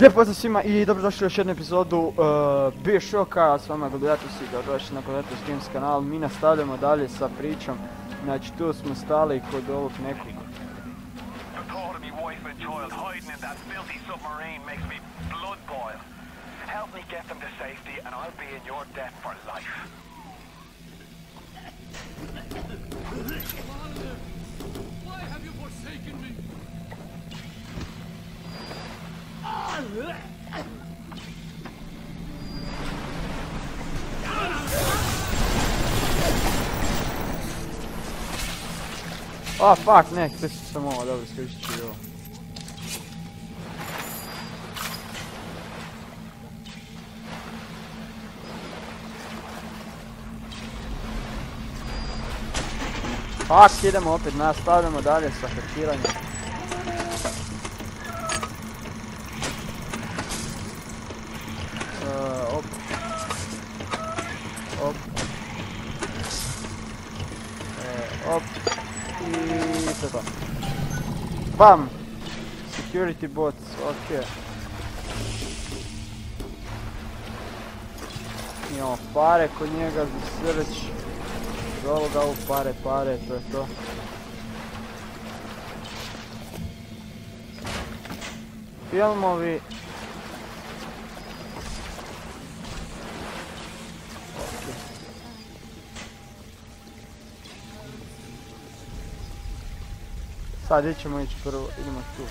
Lijep pozdrav svima i dobrodošli u još jednu epizodu uh, Bioshocka, s vama Gladiatus i dobrodošli na Gladiatus Games kanal. Mi nastavljamo dalje sa pričom, znači tu smo stali kod ovog nekog. Why have you forsaken me? A fuck, ne, htio sam samo ovo, dobro, skrišit ću ovo. Fuck, idemo opet, nastavljamo dalje sa hakiranjem. Bam! Security bots, ok. Imamo pare kod njega za sreć. Za ovoga u pare, pare, to je to. Filmovi. Sad gdje ćemo ići prvo, idemo tu.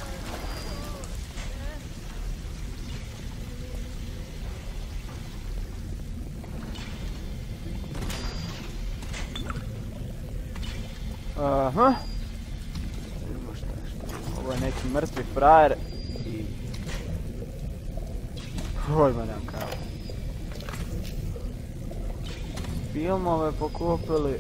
Aha. Vidimo šta je šta. Ovo je neki mrtvi frajer. Pojma nemam kao. Filmove pokupili.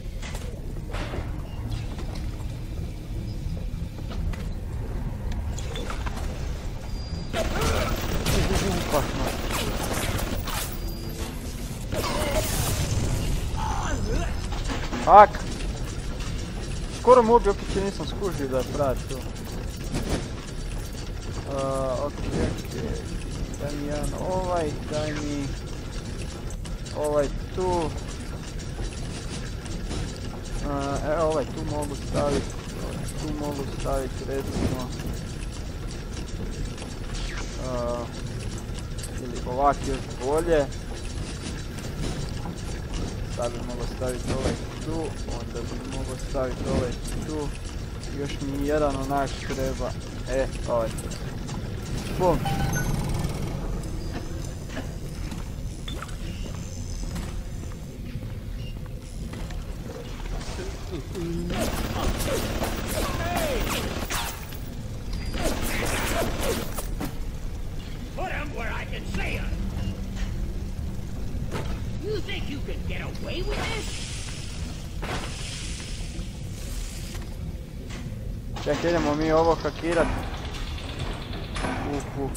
Fuck! Skoro mu opet nisam skužio da je frajer tu. Ok, ok. Daj mi jedan ovaj, daj mi... Ovaj tu. Uh, e, ovaj tu mogu staviti. Tu mogu staviti recimo. Uh, ili ovak još bolje. Sad bi staviti ovaj tu, onda bi mogao staviti ovaj tu. Još mi jedan onak treba. E, ovaj. Bum. Čekaj, idemo mi ovo hakirat. Uh, uh.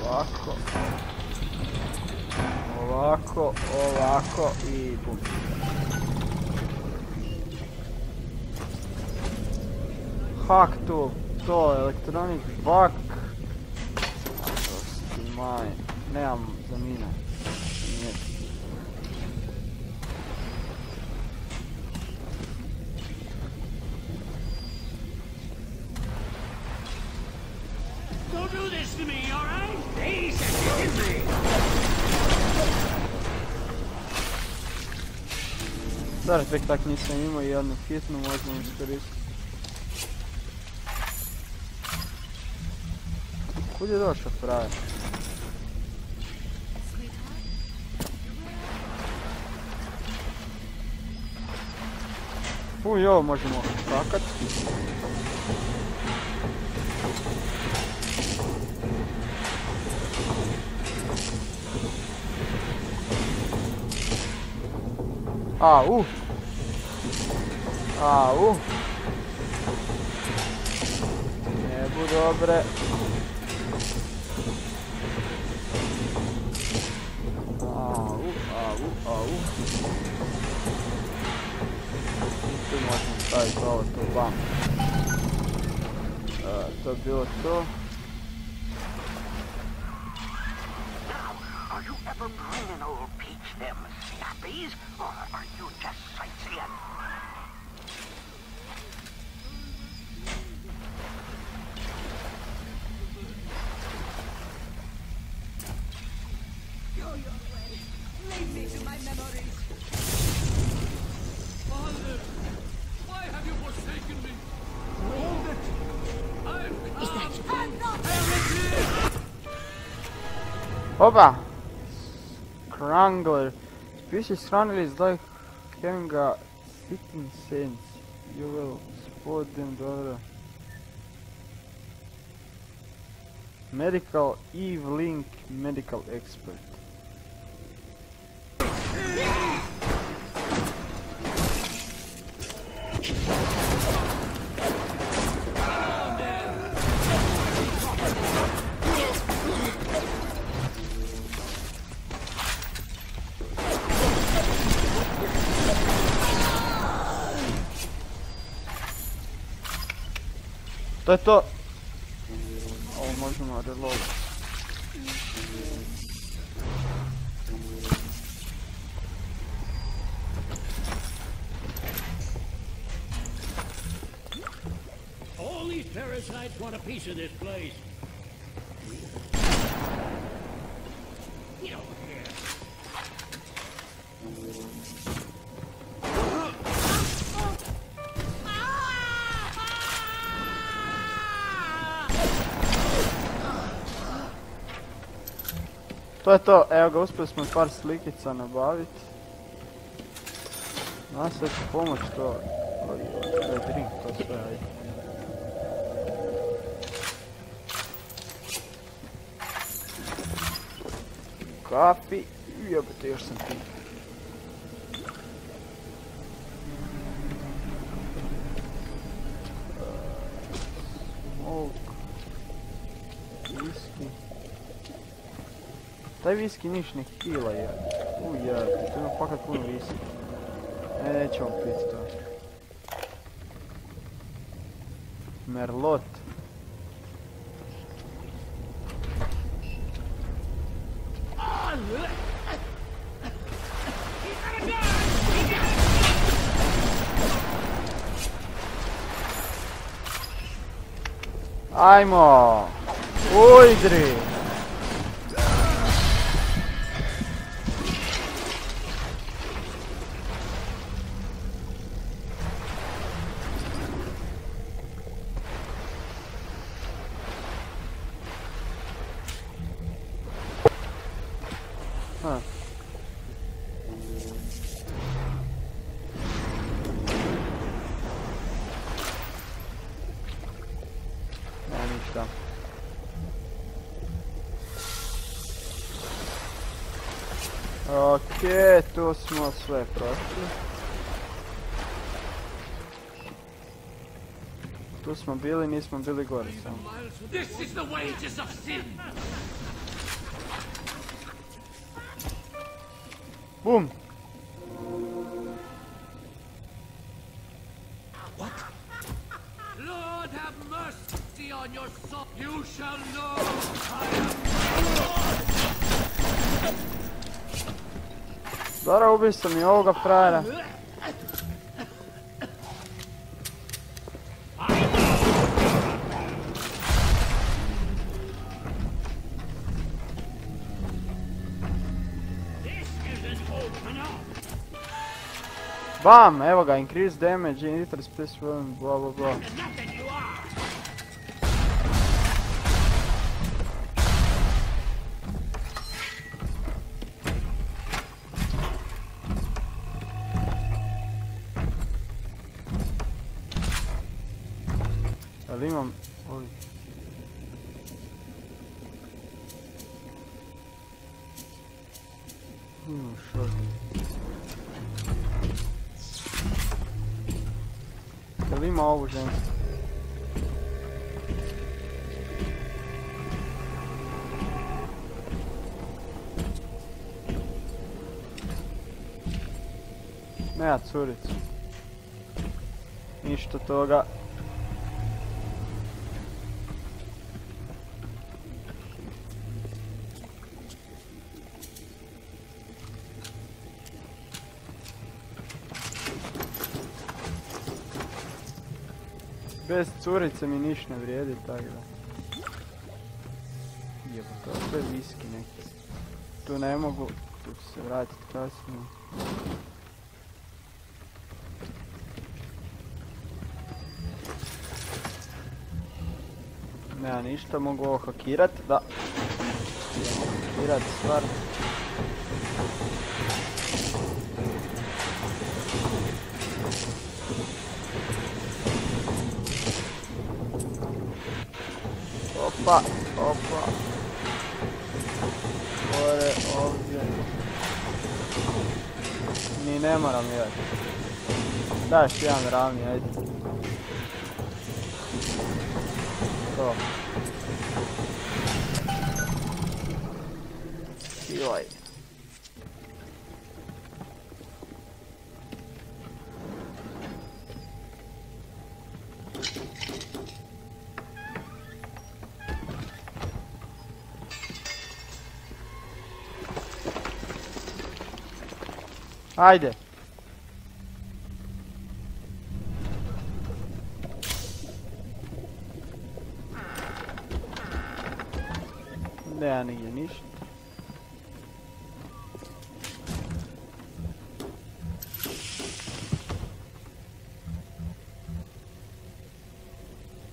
Ovako. Ovako, ovako i bum. Hack to, to, electronic bug. Do this to me, all right? Easy, easy. Dobro, tek tak nisam imao jednu hitnu, možemo iskoristiti. Kud je došao frajer? U, i ovo možemo skakat. Au! Au! Ne bu dobre. Au, au, au. staviti ovo tu, bam. E, to je bilo to. Now, are you ever bringing old Peach them snappies, or are Opa! Strangler. Species Strangler is like having a sitting sense. You will spot them better. Medical Eve Link Medical Expert. To je to! Ovo možemo reload. All these parasites want a piece of this place. To je to, evo ga, uspjeli smo par slikica nabaviti. Nas će pomoć to, oj, to je drink, to sve, ajde. Kapi, jebate, još sam pio. Та 8 кінічних тіла є. Уя, ти ну пока кун вісім. Е, э, чом пісто. Мерлот. Аймо! Уйдри! Okej, tu smo sve prošli. Tu smo bili, nismo bili gore samo. This is the wages of sin. Bum! Здорово, Миога, правильно. Bam, evo ga, increase damage in little space, blá blá. blah. ali, mano. Oi. Hum, show. Tá ali mal, gente. Nätsurigt. Insta toga Bez curice mi niš ne vrijedi, tako da. Jebote, to je viski neki. Tu ne mogu, tu ću se vratiti kasnije. Nema ništa, mogu ovo hakirat, da. Hakirat stvar. Opa, opa. Gore, ovdje. Ni ne moram. Daj još jedan ravni, ajde. To. Joj. Haydi. de yani geniş.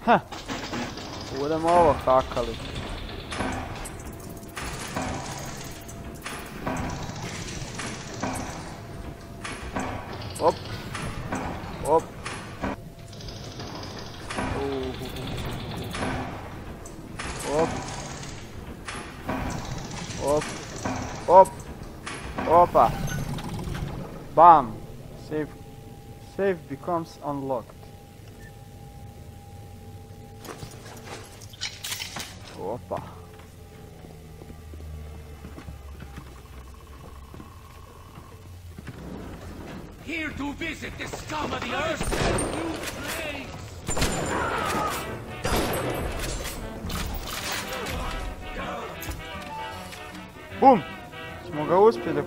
Heh. Burada mava bak daha kalıcı. Up. Up. Up. Up. Up. Opa. Bam. Save. Save becomes unlocked.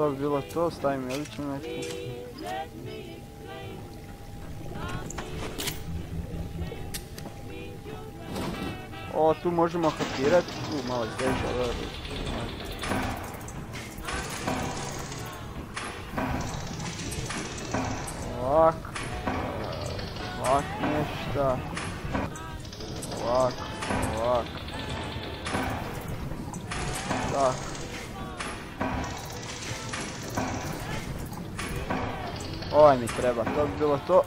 To bi bilo to, stavim jeličnu neku. O, tu možemo hakirati, tu malo teže, dobro. Ovak, ovak nešto. Ovaj mi treba, to bi bilo to.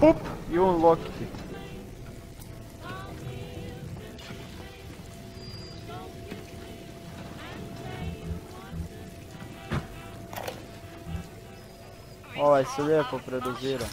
Pup i unlockiti. Ovaj se lijepo predozira.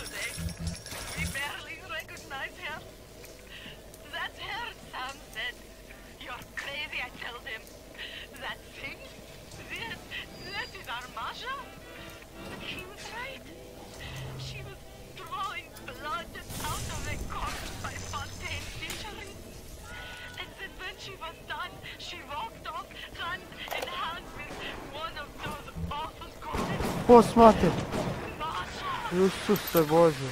Posmate! Masha! Isuse Bože.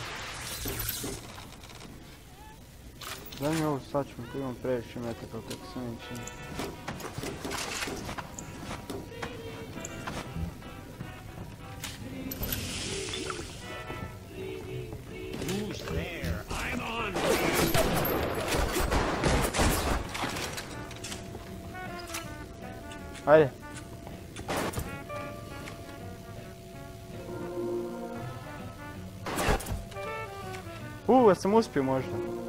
Daj mi ovu sačmu, tu imam previše metaka kako se mi čini. Ajde. самоуспе можно.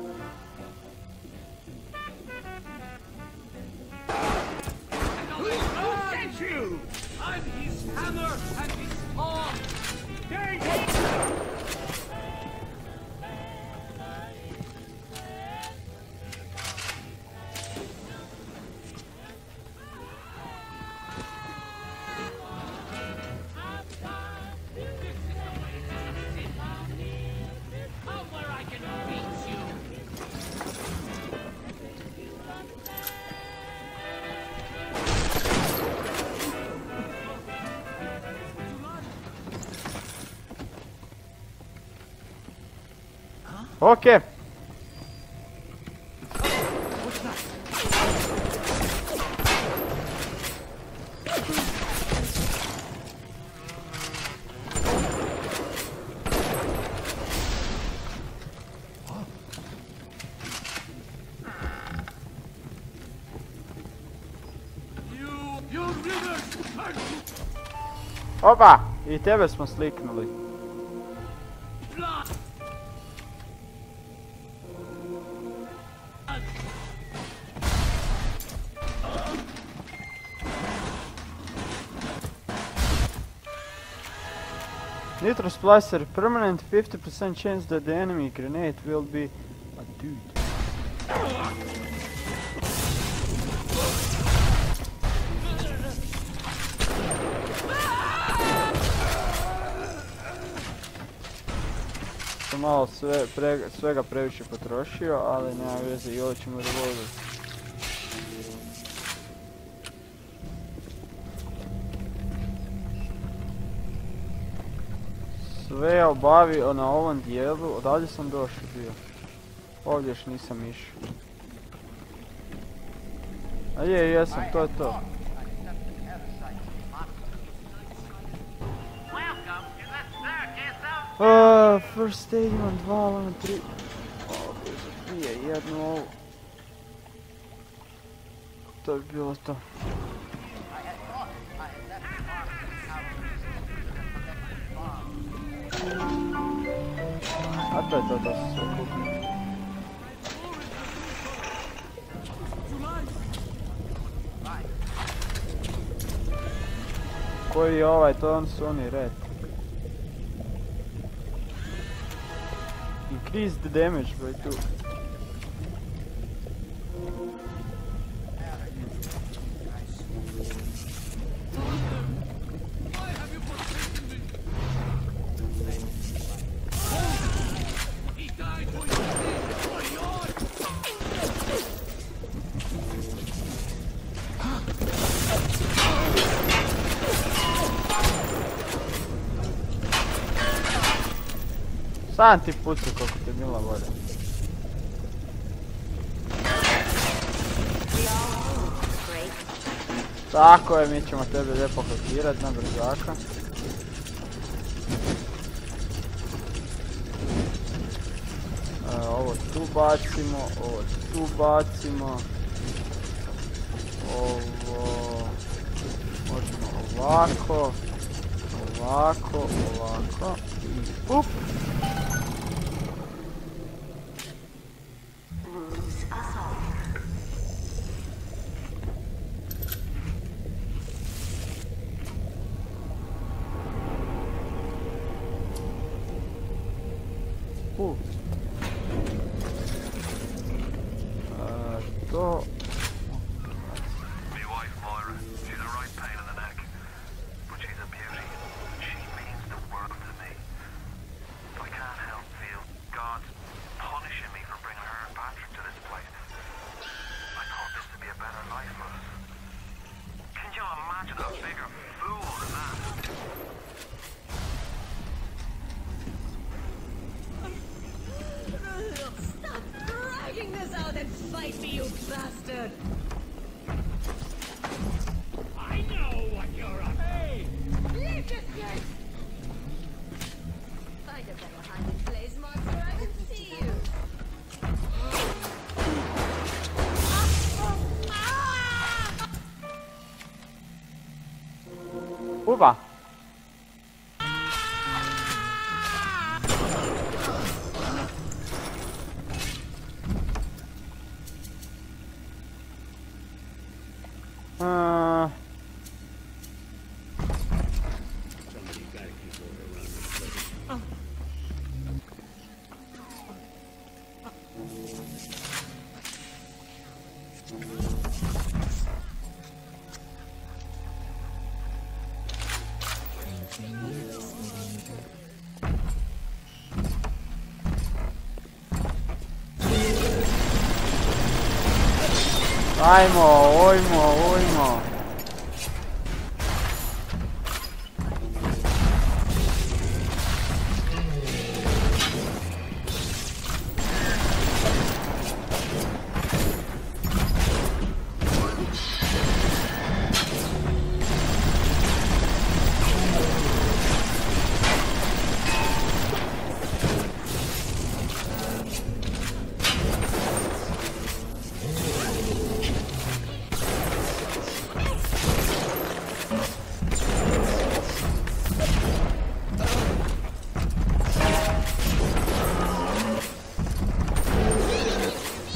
To Opa! I tebe smo sliknuli. Nitro Splicer, permanent 50% chance that the enemy grenade will be a dude. Sam malo sve, pre- svega previše potrošio, ali nema veze i ovo ćemo revolver. Sve obavio na ovom dijelu, odavdje sam došao bio. Ovdje još nisam išao. A je, jesam, to je to. Uh, first aid imam dva, ali imam tri. O, bože, prije jednu ovu. To bi bilo to. A to je to, to su sve kupili. Koji je ovaj, to on su oni red. Increased damage by 2. Sam ti pucu koliko ti je bila volja. Tako je, mi ćemo tebe lijepo hakirat na brzaka. E, ovo tu bacimo, ovo tu bacimo. Ovo... Možemo ovako. Ovako, ovako. Up. と不吧。I'm all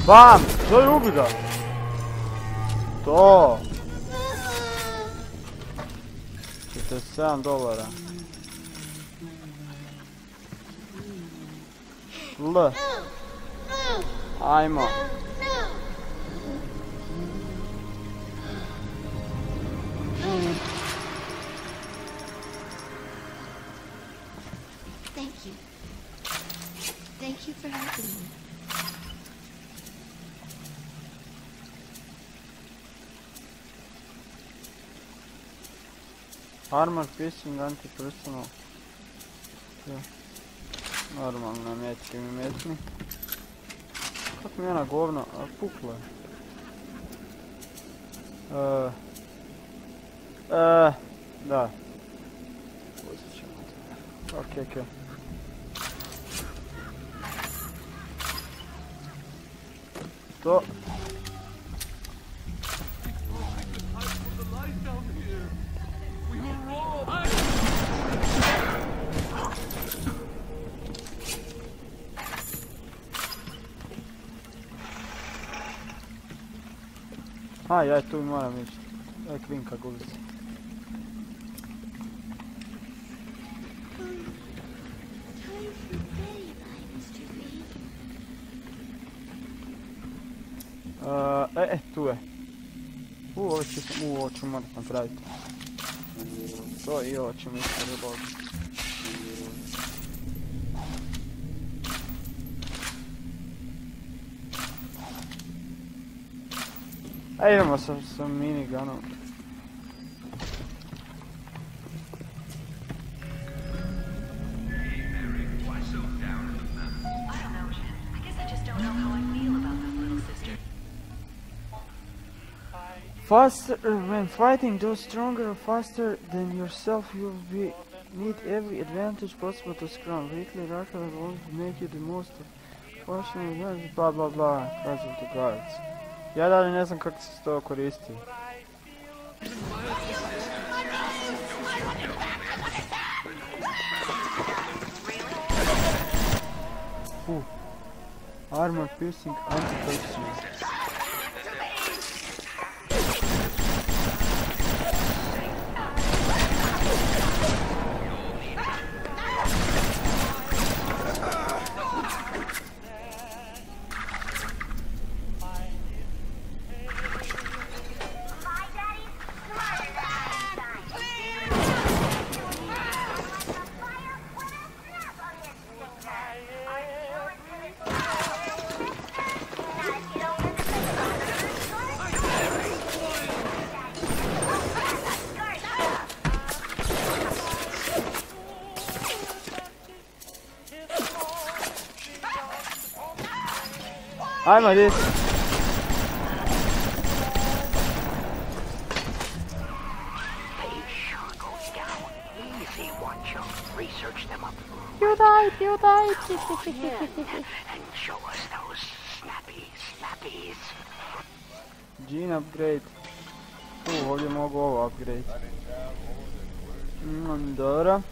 Bam! To je ubi ga! To! 47 dolara. L. Ajmo. Armor piercing anti-personal. Normalno metki mi metni. Kako mi je ona govna? A, pukla je. E, e, da. Uzet ćemo to. Okej. To. A, ja tu moram ići. E, kvinka bed, Mr. Reed. E, e, tu je. U, ovo ću, u, ovo ću morat napraviti. To i ovo ćemo isto I am a minigunner. Hey, Eric, why so down in the mountains? I don't know, Shin. I guess I just don't know how I feel about that little sister. Faster, when fighting those stronger faster than yourself, you will be need every advantage possible to scrum. Weekly Raka will make you the most fortunate blah blah blah, because of the guards. Ja dalje ne znam kako se to koristi. Uh. Armor piercing anti-toxin. Hi, my dude. You died, you died. and show us those snappy snappies. Gene upgrade. Tu, ovdje mogu ovo upgrade. Hmm, dobro.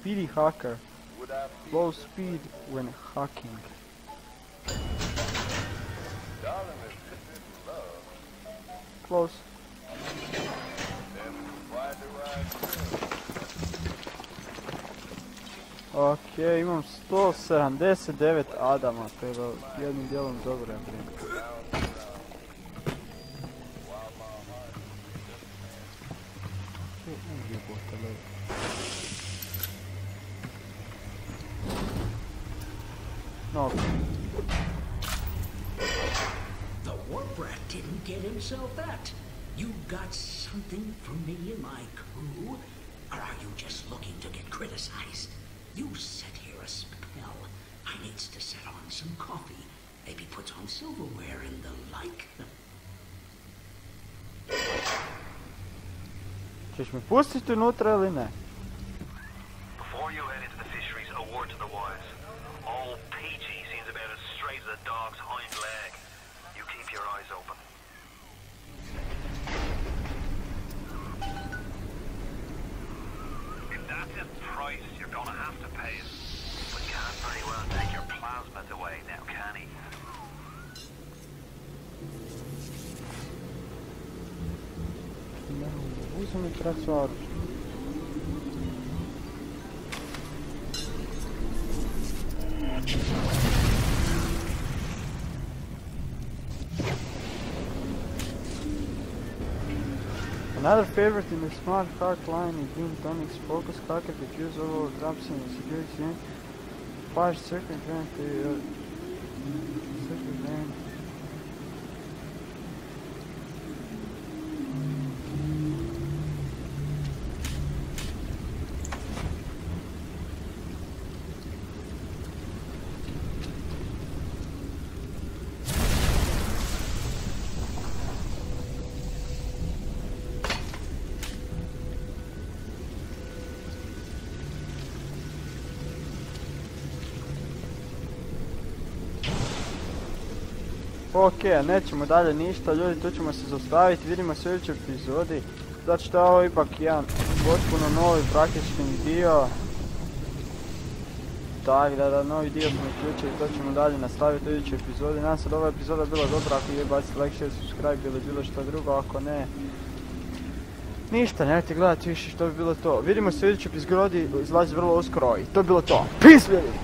Speedy Hacker. Low speed when hacking. Close. Ok, imam 179 Adama, to je jednim dijelom dobro je silverware and the like. ćeš me pustiti unutra ili ne? Before you head into the fisheries, a word to the wise. Old Peachy seems about as straight as a dog's hind leg. You keep your eyes open. If that's his price, you're gonna have to pay it. But can't very well take your plasmids away now, can he? Another favorite in the smart card line is being Dominic's focus cocket that uses overall drops in security fire circuit and the uh, Ok, nećemo dalje ništa, ljudi, tu ćemo se zaustaviti, vidimo se u sljedećoj epizodi. Zato što je ovo ipak jedan potpuno novi praktični dio. Tako da, da, novi dio smo uključili, to ćemo dalje nastaviti u idućoj epizodi. Nadam se da ova epizoda bila dobra, ako je bacite like, share, subscribe ili bilo što drugo, ako ne... Ništa, nemojte gledati više što bi bilo to. Vidimo se u idućoj epizodi, izlazi vrlo uskoro i to je bilo to. Peace ljudi!